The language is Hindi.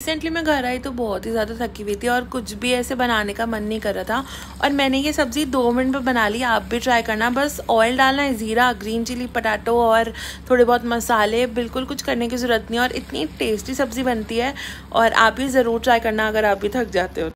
रिसेंटली मैं घर आई तो बहुत ही ज़्यादा थकी हुई थी और कुछ भी ऐसे बनाने का मन नहीं कर रहा था। और मैंने ये सब्ज़ी दो मिनट में बना ली, आप भी ट्राई करना। बस ऑयल डालना है, ज़ीरा ग्रीन चिली पटाटो और थोड़े बहुत मसाले, बिल्कुल कुछ करने की ज़रूरत नहीं और इतनी टेस्टी सब्ज़ी बनती है। और आप भी ज़रूर ट्राई करना अगर आप भी थक जाते हो।